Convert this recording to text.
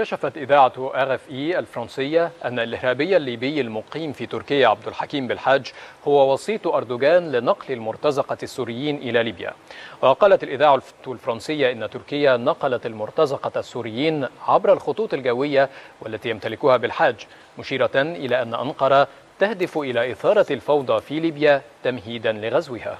كشفت إذاعة RFE الفرنسية أن الإرهابي الليبي المقيم في تركيا عبد الحكيم بالحاج هو وسيط أردوغان لنقل المرتزقة السوريين إلى ليبيا. وقالت الإذاعة الفرنسية أن تركيا نقلت المرتزقة السوريين عبر الخطوط الجوية والتي يمتلكها بالحاج مشيرة إلى أن أنقرة تهدف إلى إثارة الفوضى في ليبيا تمهيدا لغزوها.